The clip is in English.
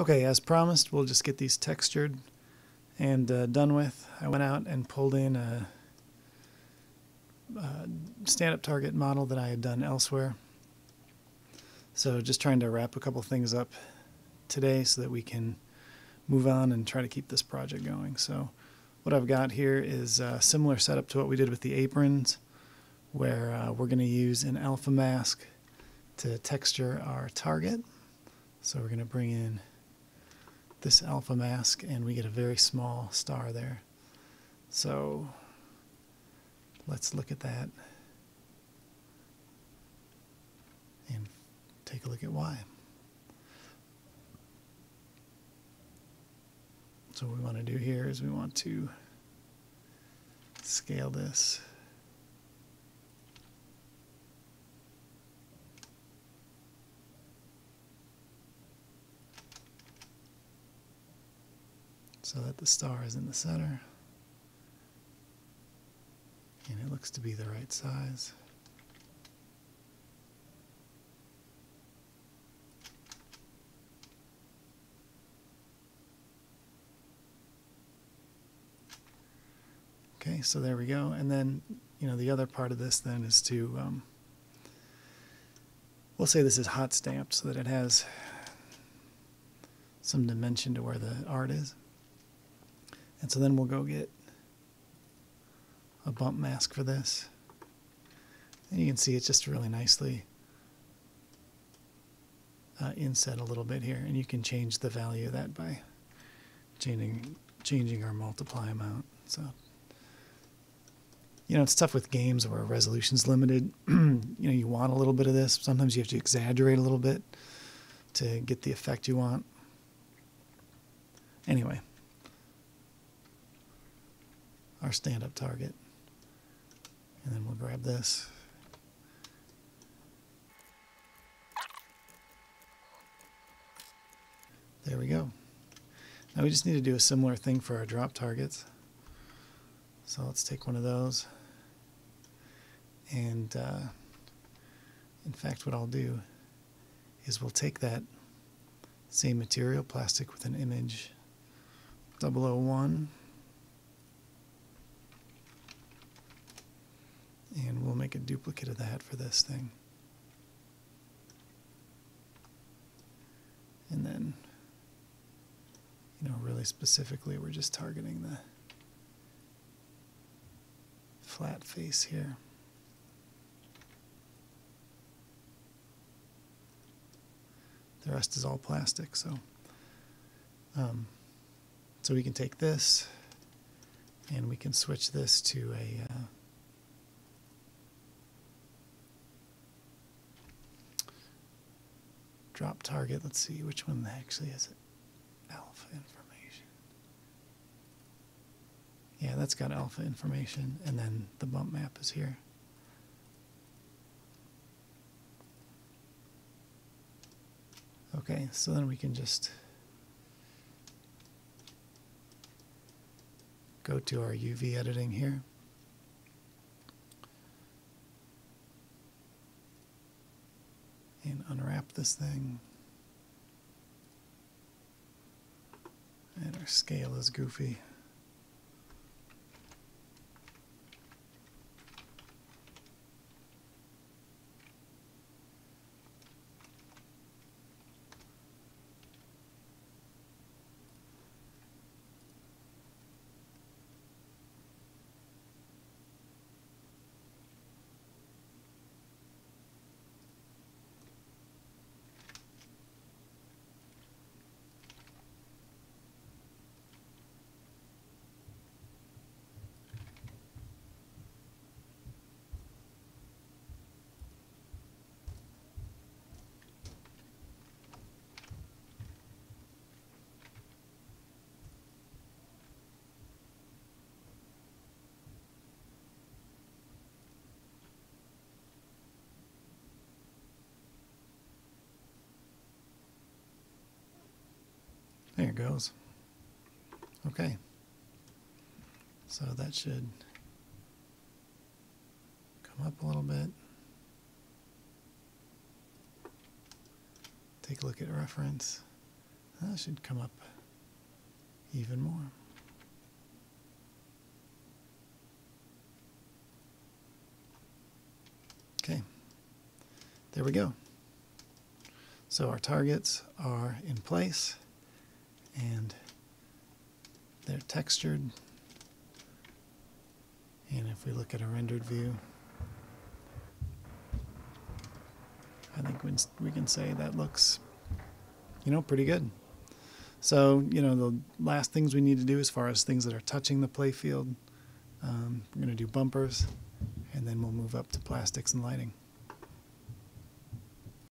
Okay, as promised, we'll just get these textured and uh, done with. I went out and pulled in a, a stand-up target model that I had done elsewhere. So just trying to wrap a couple things up today so that we can move on and try to keep this project going. So what I've got here is a similar setup to what we did with the aprons where uh, we're going to use an alpha mask to texture our target. So we're going to bring in this alpha mask and we get a very small star there. So let's look at that and take a look at why. So what we want to do here is we want to scale this so that the star is in the center and it looks to be the right size. Okay, so there we go. And then, you know, the other part of this then is to, um, we'll say this is hot stamped so that it has some dimension to where the art is. And so then we'll go get a bump mask for this. And you can see it's just really nicely uh, inset a little bit here. And you can change the value of that by changing, changing our multiply amount. So you know, it's tough with games where resolution's limited. you know, you want a little bit of this. Sometimes you have to exaggerate a little bit to get the effect you want. Anyway, our stand-up target. And then we'll grab this. There we go. Now we just need to do a similar thing for our drop targets. So let's take one of those. And uh, in fact, what I'll do is we'll take that same material, plastic with an image 001, and we'll make a duplicate of that for this thing. And then, you know, really specifically, we're just targeting the flat face here. The rest is all plastic, so um, so we can take this and we can switch this to a uh, drop target. Let's see which one actually is it. Alpha information. Yeah, that's got alpha information, and then the bump map is here. Okay, so then we can just go to our UV editing here. And unwrap this thing. And our scale is goofy. Goes. Okay. So that should come up a little bit. Take a look at reference. That should come up even more. Okay, there we go. So our targets are in place and they're textured. And if we look at a rendered view, I think we can say that looks, you know, pretty good. So, you know, the last things we need to do as far as things that are touching the playfield, um, we're going to do bumpers, and then we'll move up to plastics and lighting.